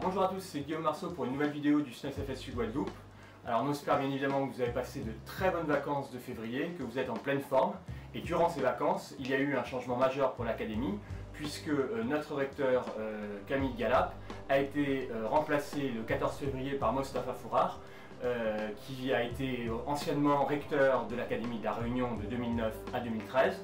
Bonjour à tous, c'est Guillaume Marceau pour une nouvelle vidéo du SNES FSU Guadeloupe. Alors on espère bien évidemment que vous avez passé de très bonnes vacances de février, que vous êtes en pleine forme. Et durant ces vacances, il y a eu un changement majeur pour l'Académie, puisque euh, notre recteur euh, Camille Galap a été euh, remplacé le 14 février par Mostafa Fourard, qui a été anciennement recteur de l'Académie de la Réunion de 2009 à 2013.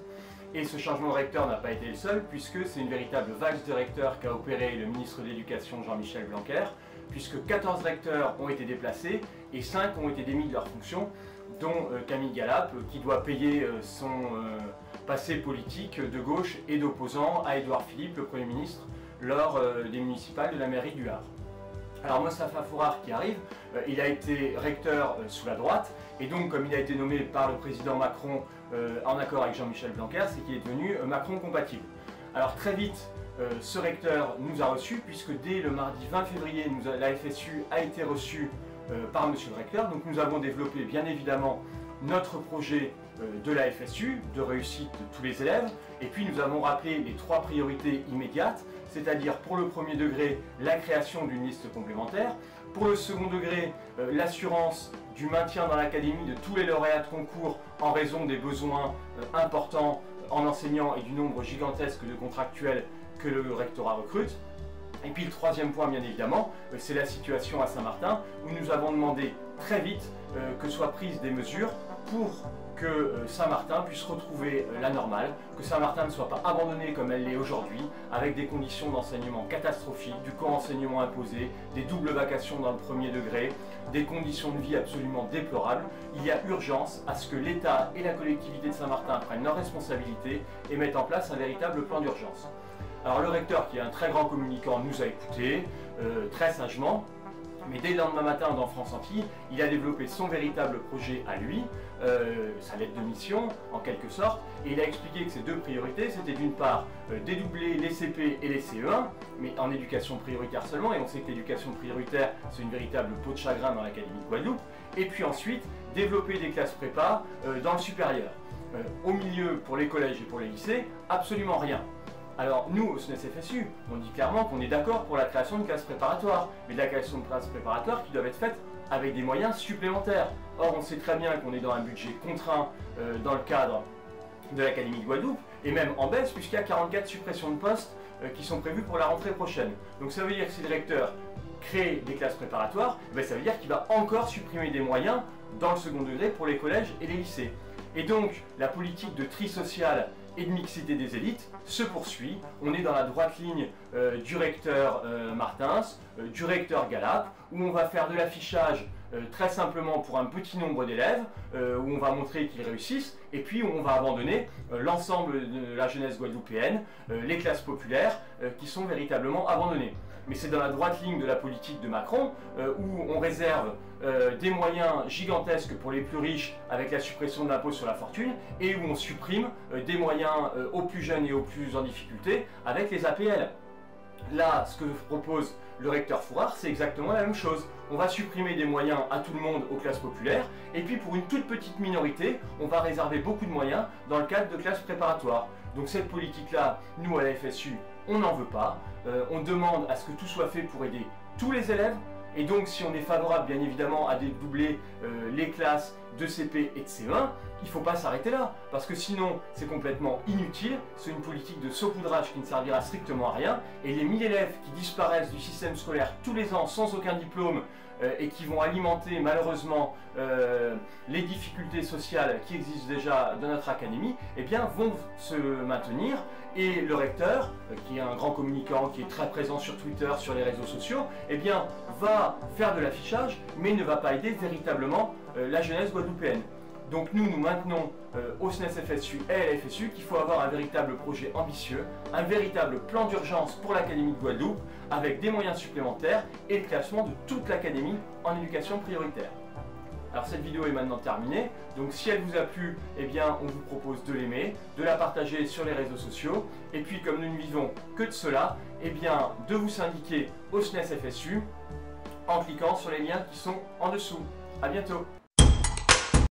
Et ce changement de recteur n'a pas été le seul, puisque c'est une véritable valse de recteurs qu'a opéré le ministre de l'Éducation Jean-Michel Blanquer, puisque 14 recteurs ont été déplacés et 5 ont été démis de leurs fonctions, dont euh, Camille Galap, euh, qui doit payer euh, son passé politique de gauche et d'opposant à Édouard Philippe, le Premier ministre, lors des municipales de la mairie du Har. Alors Mostafa Fourard qui arrive, il a été recteur sous la droite, et donc comme il a été nommé par le président Macron euh, en accord avec Jean-Michel Blanquer, c'est qu'il est devenu euh, Macron compatible. Alors très vite, euh, ce recteur nous a reçus, puisque dès le mardi 20 février, la FSU a été reçue par M. le recteur. Donc nous avons développé bien évidemment notre projet de la FSU, de réussite de tous les élèves, et puis nous avons rappelé les trois priorités immédiates, c'est-à-dire pour le premier degré, la création d'une liste complémentaire, pour le second degré, l'assurance du maintien dans l'académie de tous les lauréats de concours en raison des besoins euh, importants en enseignants et du nombre gigantesque de contractuels que le rectorat recrute. Et puis le troisième point, bien évidemment, euh, c'est la situation à Saint-Martin, où nous avons demandé très vite euh, que soient prises des mesures pour que euh, Saint-Martin puisse retrouver euh, la normale, que Saint-Martin ne soit pas abandonné comme elle l'est aujourd'hui, avec des conditions d'enseignement catastrophiques, du co-enseignement imposé, des doubles vacations dans le premier degré, des conditions de vie absolument déplorables. Il y a urgence à ce que l'État et la collectivité de Saint-Martin prennent leurs responsabilités et mettent en place un véritable plan d'urgence. Alors le recteur, qui est un très grand communicant, nous a écoutés euh, très sagement, mais dès le lendemain matin, dans France Antilles, il a développé son véritable projet à lui, euh, sa lettre de mission, en quelque sorte, et il a expliqué que ses deux priorités, c'était d'une part euh, dédoubler les CP et les CE1, mais en éducation prioritaire seulement, et on sait que l'éducation prioritaire, c'est une véritable peau de chagrin dans l'Académie de Guadeloupe, et puis ensuite, développer des classes prépa euh, dans le supérieur. au milieu, pour les collèges et pour les lycées, absolument rien. Alors nous, au SNES FSU, on dit clairement qu'on est d'accord pour la création de classes préparatoires, mais de la création de classes préparatoires qui doivent être faites avec des moyens supplémentaires. Or, on sait très bien qu'on est dans un budget contraint euh, dans le cadre de l'Académie de Guadeloupe, et même en baisse, puisqu'il y a 44 suppressions de postes euh, qui sont prévues pour la rentrée prochaine. Donc ça veut dire que si le recteur crée des classes préparatoires, eh ben, ça veut dire qu'il va encore supprimer des moyens dans le second degré pour les collèges et les lycées. Et donc, la politique de tri social et de mixité des élites se poursuit. On est dans la droite ligne euh, du recteur euh, Martins, euh, du recteur Galap, où on va faire de l'affichage très simplement pour un petit nombre d'élèves, où on va montrer qu'ils réussissent, et puis où on va abandonner l'ensemble de la jeunesse guadeloupéenne, les classes populaires, qui sont véritablement abandonnées mais c'est dans la droite ligne de la politique de Macron, euh, où on réserve euh, des moyens gigantesques pour les plus riches avec la suppression de l'impôt sur la fortune, et où on supprime euh, des moyens aux plus jeunes et aux plus en difficulté avec les APL. Là, ce que propose le recteur Fourard, c'est exactement la même chose. On va supprimer des moyens à tout le monde aux classes populaires, et puis pour une toute petite minorité, on va réserver beaucoup de moyens dans le cadre de classes préparatoires. Donc cette politique-là, nous à la FSU, on n'en veut pas. Euh, on demande à ce que tout soit fait pour aider tous les élèves. Et donc si on est favorable bien évidemment à dédoubler euh, les classes de CP et de C1, il ne faut pas s'arrêter là. Parce que sinon c'est complètement inutile. C'est une politique de saupoudrage qui ne servira strictement à rien. Et les 1000 élèves qui disparaissent du système scolaire tous les ans sans aucun diplôme euh, et qui vont alimenter malheureusement les difficultés sociales qui existent déjà dans notre académie, eh bien vont se maintenir et le recteur, euh, qui est un grand communicant, qui est très présent sur Twitter, sur les réseaux sociaux, eh bien, va faire de l'affichage, mais ne va pas aider véritablement euh, la jeunesse guadeloupéenne. Donc nous, nous maintenons euh, au SNES FSU et à la FSU qu'il faut avoir un véritable projet ambitieux, un véritable plan d'urgence pour l'Académie de Guadeloupe, avec des moyens supplémentaires et le classement de toute l'Académie en éducation prioritaire. Alors cette vidéo est maintenant terminée, donc si elle vous a plu, eh bien on vous propose de l'aimer, de la partager sur les réseaux sociaux, et puis comme nous ne vivons que de cela, eh bien de vous syndiquer au SNES FSU en cliquant sur les liens qui sont en dessous. A bientôt